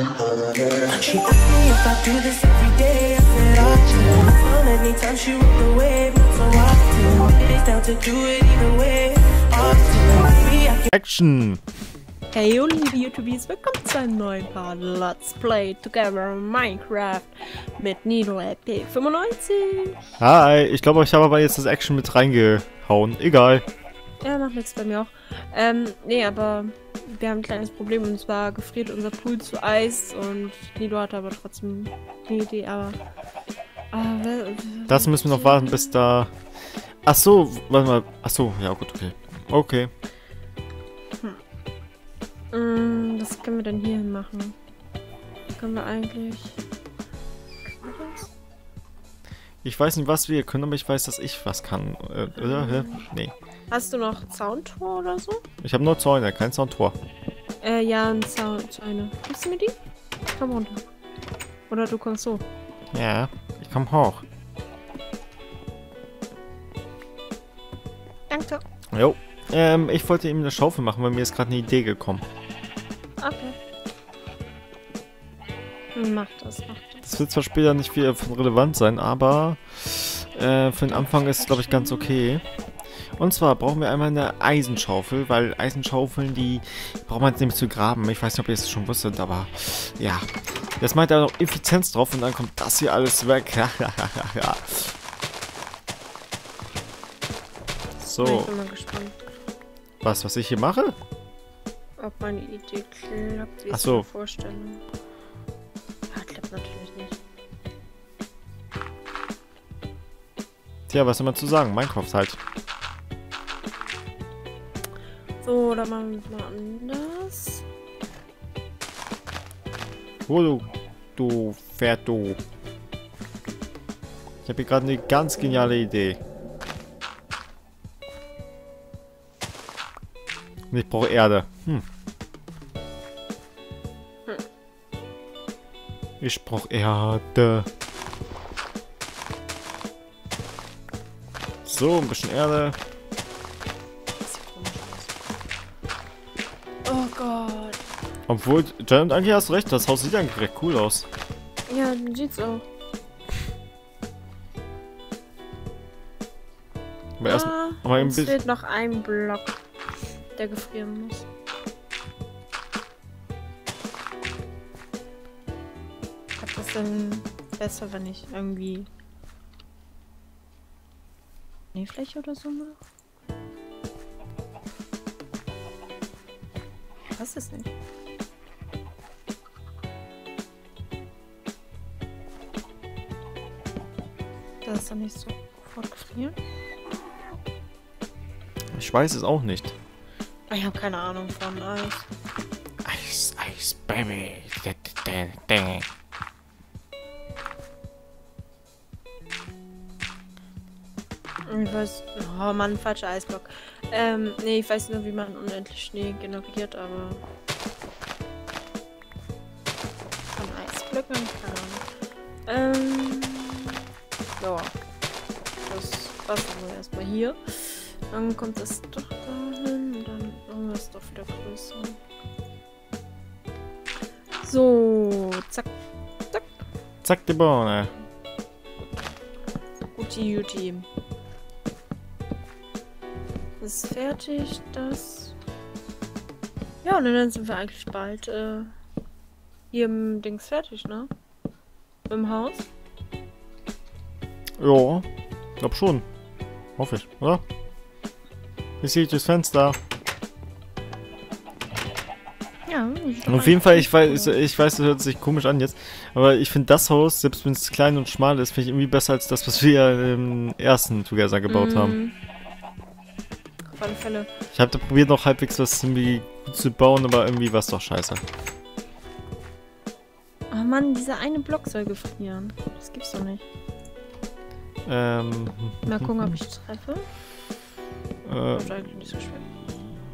She asked me if I do this every day. I said I do. So many times she walked away, but so often. It's down to do it either way. Action! Hey ihr liebe YouTubies, willkommen zu einem neuen Part Let's Play Together Minecraft mit Nino LP95. Hi, ich glaube, ich habe aber jetzt das Action mit reingehauen. Egal. Ja, macht nichts bei mir auch. Ähm, nee, aber wir haben ein kleines Problem und zwar gefriert unser Pool zu Eis und Nino hatte aber trotzdem eine Idee, aber... aber wer- Das müssen wir noch warten, bis da... Ach so, warte mal. Ach so, ja gut, okay. Okay. Mm, was können wir denn hier hin machen? Können wir eigentlich... Können wir das? Ich weiß nicht, was wir können, aber ich weiß, dass ich was kann. Äh, oder? Hä? Nee. Hast du noch Zauntor oder so? Ich habe nur Zäune, kein Soundtor. Äh, ja, ein Zaun, Zäune. Gibst du mir die? Komm runter. Oder du kommst so. Ja, ich komm hoch. Danke. Jo. Ähm, ich wollte ihm eine Schaufel machen, weil mir ist gerade eine Idee gekommen. Okay. Mach das, mach das. Das wird zwar später nicht viel von relevant sein, aber äh, für den Anfang ist es, glaube ich, ganz okay. Und zwar brauchen wir einmal eine Eisenschaufel, weil Eisenschaufeln, die braucht man jetzt nämlich zu graben. Ich weiß nicht, ob ihr es schon wusstet, aber ja. Jetzt meint er noch Effizienz drauf und dann kommt das hier alles weg. So, Ich bin mal gespannt, was, was ich hier mache? ob meine Idee klappt, wie Ach ich so. mir vorstelle. Ja, klappt natürlich nicht. Tja, was soll man zu sagen? Minecraft halt. So, dann machen wir es mal anders. Wo du, du du. Ich habe hier gerade eine ganz geniale Idee. Und ich brauche Erde. Hm. Ich brauche Erde. So, ein bisschen Erde. Obwohl, Giant, eigentlich hast du recht, das Haus sieht eigentlich recht cool aus. Ja, sieht's auch. Aber erst, ah, aber ein bisschen- fehlt noch ein Block, der gefrieren muss. Hat das denn besser, wenn ich irgendwie Schneefläche oder so mache? Ich weiß es nicht. Das ist doch nicht so sofort gefrieren. ich weiß es auch nicht. Ich habe keine Ahnung von Eis. Eis, Eis, Baby. Ich weiß. Oh Mann, falscher Eisblock. Ähm, nee, ich weiß nur, wie man unendlich Schnee generiert, aber. Von Eisblöcken? Keine Ahnung. Ähm. Wir erstmal hier. Dann kommt das doch dahin und dann machen wir es doch wieder größer. So, zack, Zack, die Bohne. Guti Juti. Das ist fertig, das. Ja, und dann sind wir eigentlich bald äh, hier im Dings fertig, ne? Im Haus. Ja, glaub schon. Hoffe ich, oder? Ich sehe durchs Fenster. Ja, Und auf jeden Fall, ich weiß, ich weiß, das hört sich komisch an jetzt, aber ich finde das Haus, selbst wenn es klein und schmal ist, finde ich irgendwie besser als das, was wir im ersten Together gebaut haben. Mhm. Auf alle Fälle. Ich habe da probiert noch halbwegs was irgendwie gut zu bauen, aber irgendwie war es doch scheiße. Oh Mann, dieser eine Block soll gefrieren. Das gibt's doch nicht. Ähm. Mal gucken, ob ich treffe. Äh, Ist eigentlich nicht so schwer.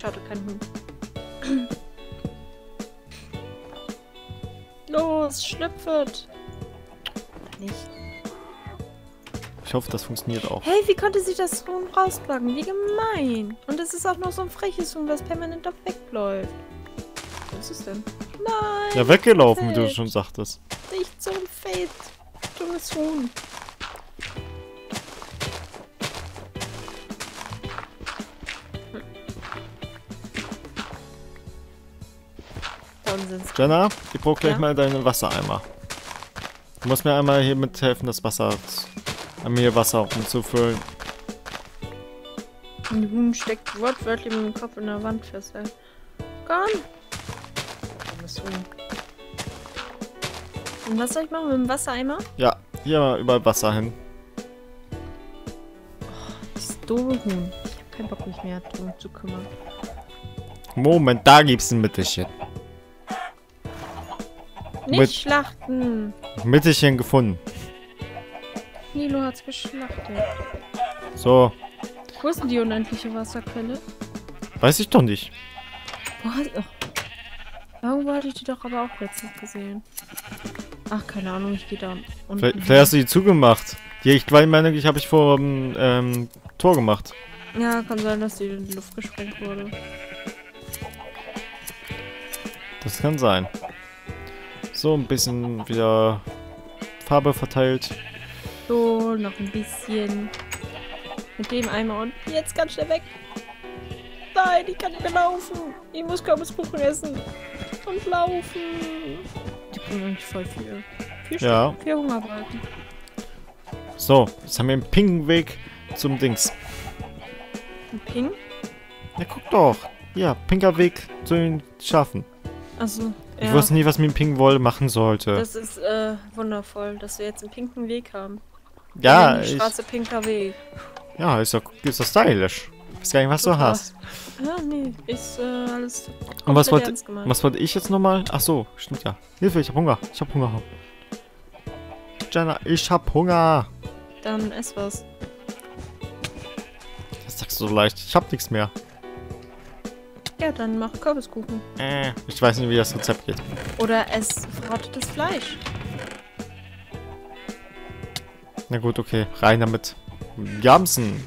Schade, kein Huhn. Los, schlüpfet! Nicht. ich hoffe, das funktioniert auch. Hey, wie konnte sich das Huhn rausplagen? Wie gemein! Und es ist auch noch so ein freches Huhn, was permanent da wegläuft. Was ist es denn? Nein! Ja, weggelaufen, wie du schon sagtest. Nicht so ein Fett. Dummes Huhn. Sind's. Jenna, ich brauche gleich Ja? mal deinen Wassereimer. Du musst mir einmal hier mithelfen, das Wasser an mir Wasser umzufüllen. Ein Huhn steckt wortwörtlich mit dem Kopf in der Wand fest, ey. Huhn. Und was soll ich machen mit dem Wassereimer? Ja, hier mal überall Wasser hin. Das doofe Huhn. Ich hab keinen Bock, mich mehr drum zu kümmern. Moment, da gibt's ein Mittelchen. Nicht Mit- schlachten! Mittelchen gefunden. Nilo hat's geschlachtet. So, Wo ist denn die unendliche Wasserquelle? weiß ich doch nicht. Wo hast oh. Irgendwo hatte ich die doch aber auch letztens gesehen. Ach, keine Ahnung, ich gehe da unten. Vielleicht, vielleicht hast du die zugemacht. Die, ich meine, ich habe ich vor dem ähm, Tor gemacht. Ja, kann sein, dass die in die Luft gesprengt wurde. Das kann sein. So, ein bisschen wieder Farbe verteilt. So, noch ein bisschen. Mit dem Eimer und jetzt ganz schnell weg. Nein, ich kann nicht mehr laufen. Ich muss Kürbiskuchen essen. Und laufen. Die bringen eigentlich voll viel. Viel, Ja. Viel Hungerbalken. So, jetzt haben wir einen pinken Weg zum Dings. Ein Ping? Ja, guck doch. Ja, pinker Weg zu den Schafen. Also, Ich ja. wusste nie, was mit dem pinken Woll machen sollte. Das ist äh, wundervoll, dass wir jetzt einen pinken Weg haben. ja, Ein ich, schwarze pinker Weg. ja, ist doch, ist doch stylisch. Ich weiß gar nicht, was du Super. hast. Ja, nee, ist äh, alles. Und was wollte, was wollte ich jetzt nochmal? Ach so, stimmt ja. Hilfe, ich hab Hunger. Ich hab Hunger. Jenna, ich hab Hunger. Dann ess was. Das sagst du so leicht. Ich hab nichts mehr. Ja, dann mach Kürbiskuchen. Äh, ich weiß nicht, wie das Rezept geht. Oder ess verrottetes Fleisch. Na gut, okay. Rein damit. Jamsen.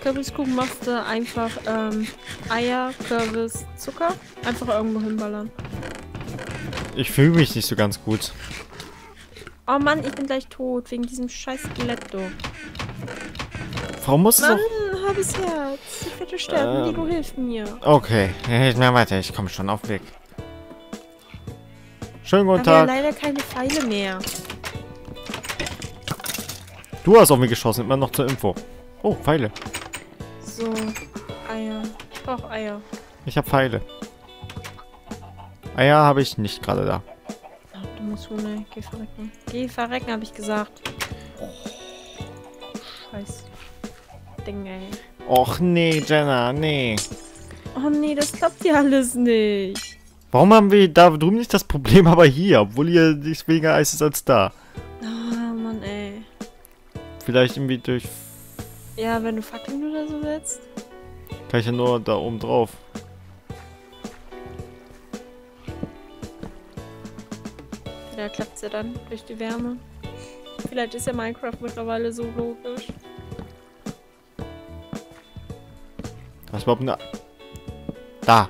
Kürbiskuchen machst du einfach ähm, Eier, Kürbis, Zucker. Einfach irgendwo hinballern. Ich fühle mich nicht so ganz gut. Oh Mann, ich bin gleich tot wegen diesem scheiß Skeletto. Warum muss es Mann, auch... halbes Herz. Ich werde sterben. Ähm. Nico, hilf mir. Okay, ich na weiter. Ich komme schon auf Weg. Schönen guten Aber ja Tag. leider keine Pfeile mehr. Du hast auf mich geschossen. Immer noch zur Info. Oh, Pfeile. So, Eier. Ich brauche Eier. Ich habe Pfeile. Eier habe ich nicht gerade da. Ach, dummes Huhn, ey. Geh verrecken. Geh verrecken, habe ich gesagt. Scheiß Ding, ey. Och nee, Jenna, nee. Oh nee, das klappt ja alles nicht. Warum haben wir da drüben nicht das Problem, aber hier, obwohl hier nicht weniger Eis ist als da? Ah, Mann, ey. Vielleicht irgendwie durch... Ja, wenn du Fackeln oder so setzt. Gleich ja nur da oben drauf. Vielleicht klappt es ja dann durch die Wärme. Vielleicht ist ja Minecraft mittlerweile so logisch. Was überhaupt eine... Da.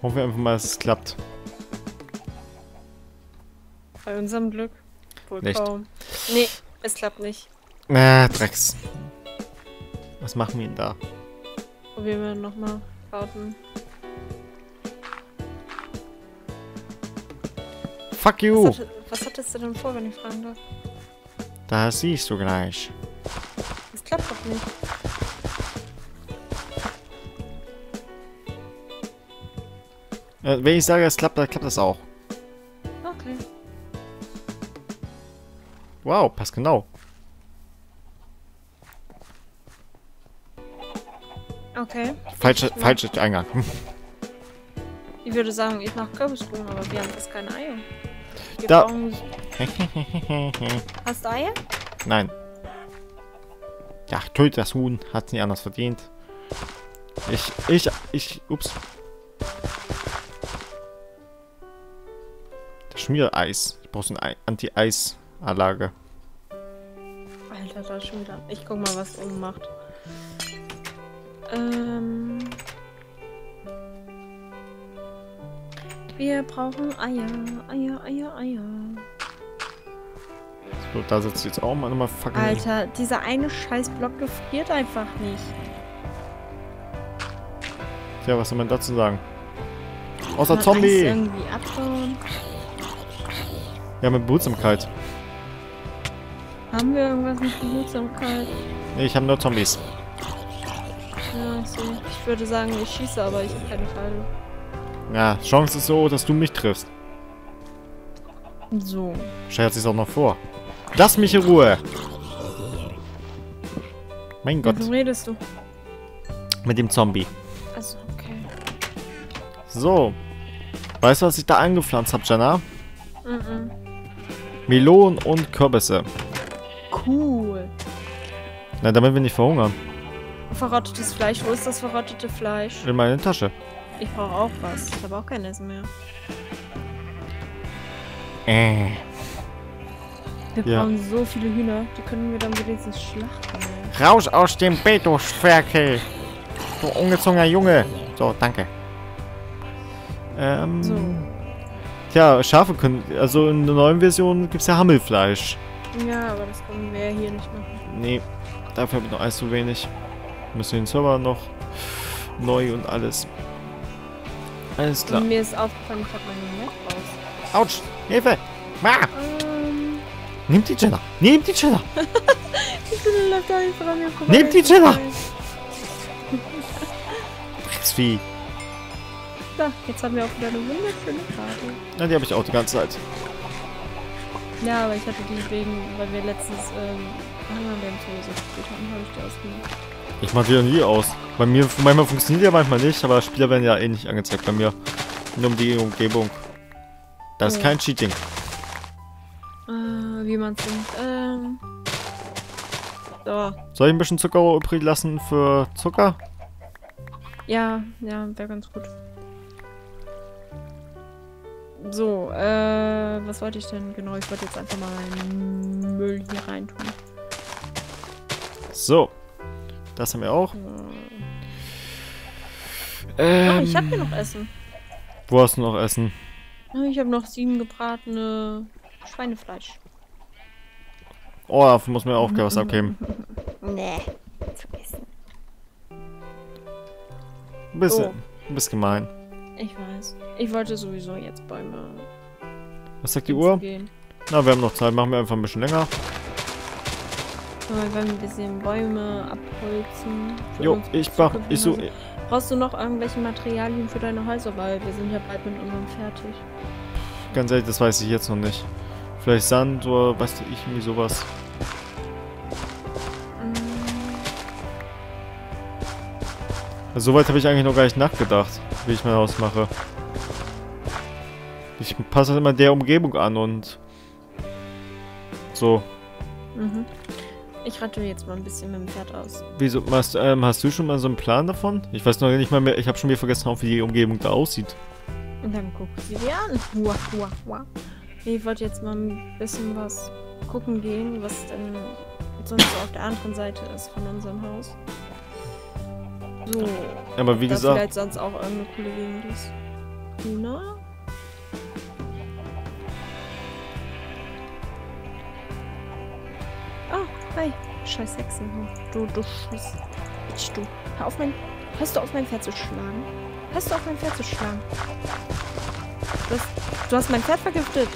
Hoffen wir einfach mal, dass es klappt. Bei unserem Glück. Wohl Nicht. kaum. Nee, es klappt nicht. Äh, Drecks. Was machen wir denn da? Probieren wir nochmal. Warten. Fuck you! Was, hatte, was hattest du denn vor, wenn ich fragen darf? Da siehst du gleich. Doch nicht. Äh, wenn ich sage, es klappt, dann klappt das auch. Okay. Wow, passt genau. Okay. Falsche, Ich mach- falscher Eingang. Ich würde sagen, ich mache Kürbiskuchen, aber wir haben fast keine Eier. Wir Da- brauchen... Hast du Eier? Nein. Ja, tötet das Huhn. Hat es nicht anders verdient. Ich, ich, ich, ups. Das Schmiereis. Ich brauche so eine Anti-Eis-Anlage. Alter, da ist schon wieder. Ich guck mal, was oben macht. Ähm. Wir brauchen Eier, Eier, Eier, Eier. So, da sitzt jetzt auch mal nochmal fucking. Alter, dieser eine scheiß Block gefriert einfach nicht. Tja, was soll man dazu sagen? Außer man Zombie! irgendwie abbauen. Ja, mit Behutsamkeit. Haben wir irgendwas mit Behutsamkeit? Nee, ich habe nur Zombies. Ja, so. Ich würde sagen, ich schieße, aber ich habe keine Pfeile. Ja, Chance ist so, dass du mich triffst. So. Schert sich auch noch vor. Lass mich in Ruhe! Mein Gott, wem redest du? mit dem Zombie. Also, okay. So. Weißt du, was ich da angepflanzt habe, Jenna? Mhm. Melonen und Kürbisse. Cool. Na, damit wir nicht verhungern. Verrottetes Fleisch. Wo ist das verrottete Fleisch? In meine Tasche. Ich brauche auch was. Ich habe auch kein Essen mehr. Äh. Wir Ja. brauchen so viele Hühner. Die können wir dann wenigstens schlachten. ey. Raus aus dem Beetosferkel! Du ungezogener Junge! So, danke. Ähm. So. Tja, Schafe können. Also in der neuen Version gibt es ja Hammelfleisch. Ja, aber das können wir hier nicht machen. Nee, dafür habe ich noch eins zu wenig. Müssen den Server noch neu und alles. Alles klar. Und mir ist aufgefallen, ich habe meine Map raus. Autsch! Hilfe! Ah! Nehmt die Jenna! Nehmt die Jenna! ich bin läuft gar nicht an mir vorbei. Nehmt die Jenna! Drecksvieh! So, jetzt haben wir auch wieder eine wunderschöne Karte. Na, die habe ich auch die ganze Zeit. Ja, aber ich hatte die wegen, weil wir letztens ähm, Hunger oder so gespielt haben, habe ich die ausgemacht. Ich mache die ja nie aus. Bei mir, manchmal funktioniert ja, manchmal nicht, aber Spieler werden ja eh nicht angezeigt bei mir. Nur um die Umgebung. Das ist Oh. kein Cheating. Wie man es nimmt. Ähm. So. Soll ich ein bisschen Zucker übrig lassen für Zucker? Ja, ja, wäre ganz gut. So, äh, was wollte ich denn? Genau, ich wollte jetzt einfach mal meinen Müll hier reintun. So. Das haben wir auch. So. Ähm, Ah, ich habe hier noch Essen. Wo hast du noch Essen? Ah, Ich habe noch sieben gebratene Schweinefleisch. Oh, dafür muss man ja auch was abgeben. Nee, vergessen. Du bist, Oh. du bist gemein. Ich weiß. Ich wollte sowieso jetzt Bäume Was sagt die Uhr? Gehen. Na, wir haben noch Zeit. Machen wir einfach ein bisschen länger. Wir wollen ein bisschen Bäume abholzen. Jo, ich mach, ich so, Häuser. Brauchst du noch irgendwelche Materialien für deine Häuser? Weil wir sind ja bald mit unserem fertig. ganz ehrlich, das weiß ich jetzt noch nicht. Vielleicht Sand oder was weiß ich, irgendwie sowas. Also, Soweit habe ich eigentlich noch gar nicht nachgedacht, wie ich mein Haus mache. Ich passe halt immer der Umgebung an und so. Mhm. Ich rette jetzt mal ein bisschen mit dem Pferd aus. Wieso, hast, ähm, hast du schon mal so einen Plan davon? Ich weiß noch nicht mal mehr, ich habe schon wieder vergessen, wie die Umgebung da aussieht. Und dann guck sie dir an. Hua, hua, hua. Ich wollte jetzt mal ein bisschen was gucken gehen, was denn sonst so auf der anderen Seite ist von unserem Haus. So. Aber wie da gesagt, vielleicht sonst auch irgendeine coole Gegend ist. Hühner? Ah, hi. Scheiß Hexen. Du, du scheiß Bitch, du. Hör auf mein... Hörst du auf mein Pferd zu schlagen? Hörst du auf mein Pferd zu schlagen? Du hast, du hast mein Pferd vergiftet.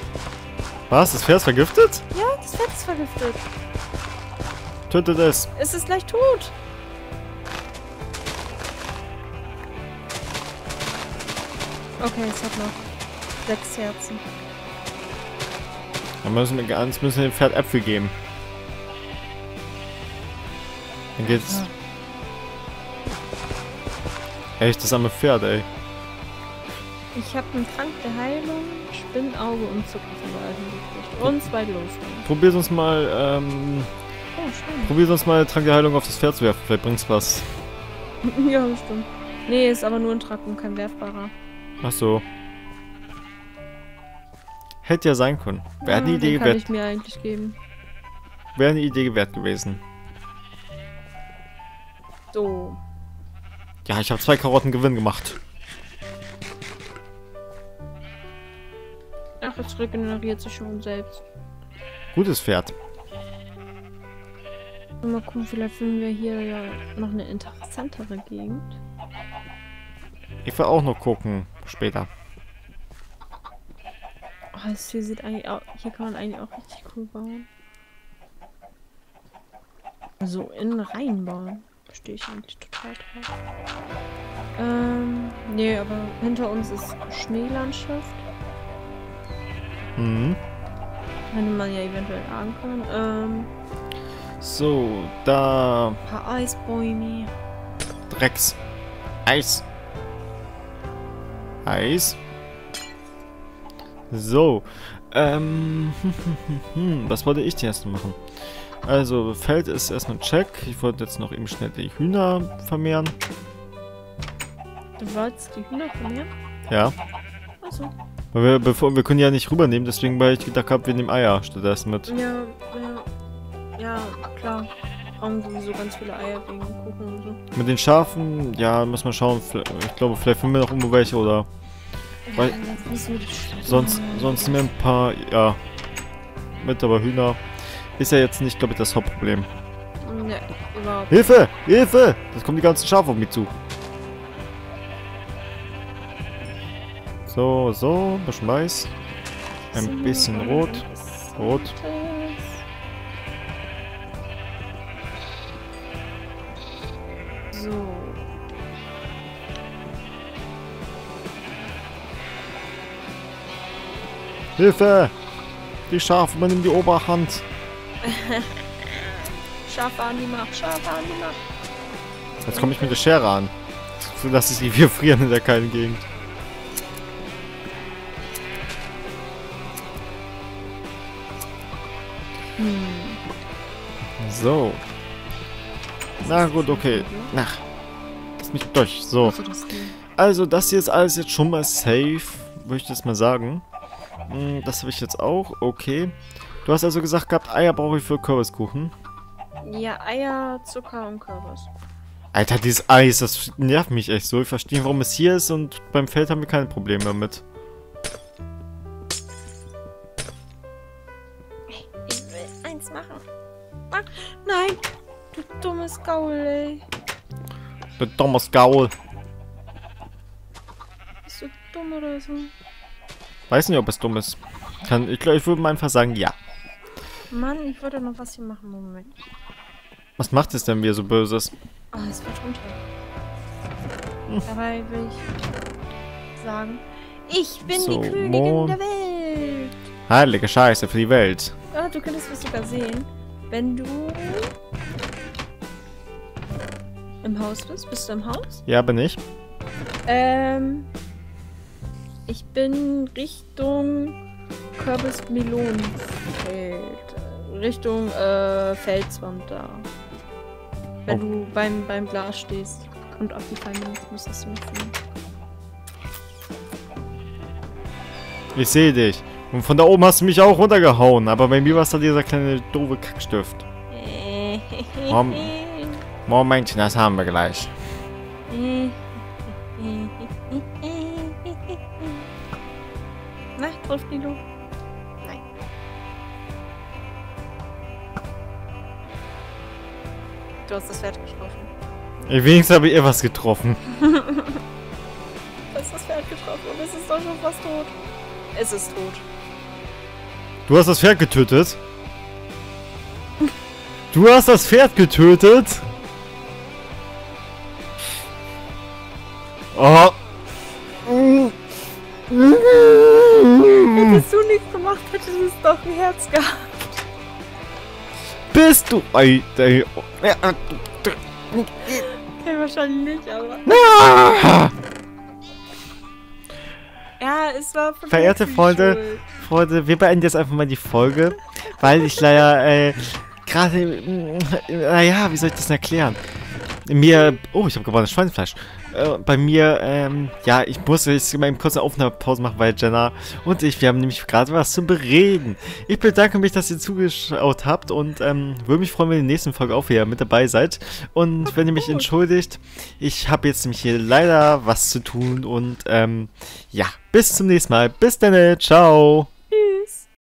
was? Das Pferd ist vergiftet? Ja, das Pferd ist vergiftet. Tötet es. Es ist gleich tot. Okay, es hat noch sechs Herzen. Dann müssen wir ganz müssen wir dem Pferd Äpfel geben. Dann geht's. Echt, das arme Pferd, ey. Ich habe einen Trank der Heilung, Spinnauge und Zuckerverwaltung gekriegt. Und zwei Glowstone. Probier uns mal, ähm, Oh, schön. probier uns mal Trank der Heilung auf das Pferd zu werfen. Vielleicht bringt's was. ja, stimmt. Nee, ist aber nur ein Trank und kein werfbarer. Ach so. Hätte ja sein können. Wäre eine Ja, Idee kann wert, ich mir eigentlich geben. wäre eine Idee wert gewesen. So. Ja, ich habe zwei Karotten Gewinn gemacht. Ach, es regeneriert sich schon selbst. Gutes Pferd. Mal gucken, vielleicht finden wir hier ja noch eine interessantere Gegend. Ich will auch noch gucken. Später. Oh, das hier sieht eigentlich auch, hier kann man eigentlich auch richtig cool bauen. So innen reinbauen. Stehe ich eigentlich total drauf. Ähm, nee, aber hinter uns ist Schneelandschaft. Mhm. Könnte man ja eventuell ankern. Ähm, So, da. ein paar Eisbäume. Drecks. Eis. Eis. So. Ähm. Was wollte ich denn erst machen? Also, Feld ist erstmal Check. Ich wollte jetzt noch eben schnell die Hühner vermehren. Du wolltest die Hühner mir? Ja. Achso. Weil wir, bevor, wir können ja nicht rübernehmen, deswegen weil ich gedacht habe, wir nehmen Eier stattdessen mit. Ja. Brauchen sowieso ganz viele Eier wegen Kuchen und so. Mit den Schafen, ja, muss man schauen. Ich glaube, vielleicht finden wir noch irgendwo welche oder Weil- Ja, die sonst, sonst nehmen wir ein paar, ja, mit, aber Hühner ist ja jetzt nicht, glaube ich, das Hauptproblem. Ne, überhaupt. Hilfe! Hilfe! Das kommen die ganzen Schafe auf mich zu. So, so, ein bisschen weiß. Ein bisschen rot. Rot. Hilfe! Die Schafe übernehmen die Oberhand. Schafe an die Macht, Schafe an die Macht. Jetzt komme ich mit der Schere an. So dass sie wir frieren in der kalten Gegend. Hm. So. Na gut, okay. Na. Lass mich durch. So. Also das. Also, das hier ist alles jetzt schon mal safe, würde ich jetzt mal sagen. Hm, Das habe ich jetzt auch. Okay. Du hast also gesagt gehabt, Eier brauche ich für Kürbiskuchen. Ja, Eier, Zucker und Kürbis. Alter, dieses Eis, das nervt mich echt so. Ich verstehe, warum es hier ist und beim Feld haben wir keine Probleme damit. Ich will eins machen. Ah, nein, du dummes Gaul, ey. Der Thomas Gaul. Bist du dumm oder so? Weiß nicht, ob es dumm ist. Kann, ich glaube, ich würde mal einfach sagen, ja. Mann, ich wollte noch was hier machen. Moment. Was macht es denn wieder so Böses? Ah, es fällt runter. Dabei will ich sagen, ich bin So, die Königin Mond. der Welt. Heilige Scheiße für die Welt. Ah, du könntest es sogar sehen, wenn du im Haus bist. Bist du im Haus? Ja, bin ich. Ähm, ich bin Richtung Kürbis-Melonenfeld. Richtung äh, Felswand da. Wenn Oh. du beim, beim Glas stehst und auf die Feinde müsstest du mich finden. Ich sehe dich. Und von da oben hast du mich auch runtergehauen. Aber bei mir war es da dieser kleine doofe Kackstift. Mom. Momentchen, das haben wir gleich. Trifft die Luft? Nein. Du hast das Pferd getroffen. Wenigstens habe ich etwas getroffen. Du hast das Pferd getroffen und es ist doch schon fast tot. Es ist tot. Du hast das Pferd getötet. Du hast das Pferd getötet. Oh. Doch ein Herz gehabt. Bist du... Ey, ey. Okay, wahrscheinlich nicht, aber. Ah. Ja, es war Verehrte Freunde, schuld. Freunde, wir beenden jetzt einfach mal die Folge, weil ich leider äh, gerade, mm, naja, wie soll ich das denn erklären? Mir, oh, ich habe gebranntes Schweinefleisch. Äh, bei mir, ähm, ja, ich muss jetzt mal eben kurz eine Aufnahmepause machen, weil Jenna und ich, wir haben nämlich gerade was zu bereden. Ich bedanke mich, dass ihr zugeschaut habt und ähm, würde mich freuen, wenn ihr in der nächsten Folge auch wieder mit dabei seid. Und wenn ihr mich entschuldigt, ich habe jetzt nämlich hier leider was zu tun und ähm, ja, bis zum nächsten Mal. Bis dann, ciao.